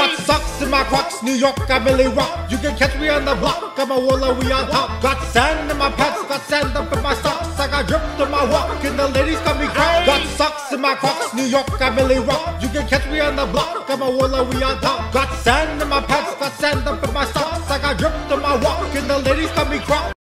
Got socks in my crocs? New York, I really rock. You can catch me on the block. I'm a walla, we on top. Got sand in my pants, got sand up in my socks. I got drip to my walk, and the ladies got me cracked. Got socks in my crocs. New York, I really rock. You can catch me on the block. I'm a walla, we on top. Got sand in my pants, got sand up in my socks. I got drip to my walk, and the ladies got me cracked.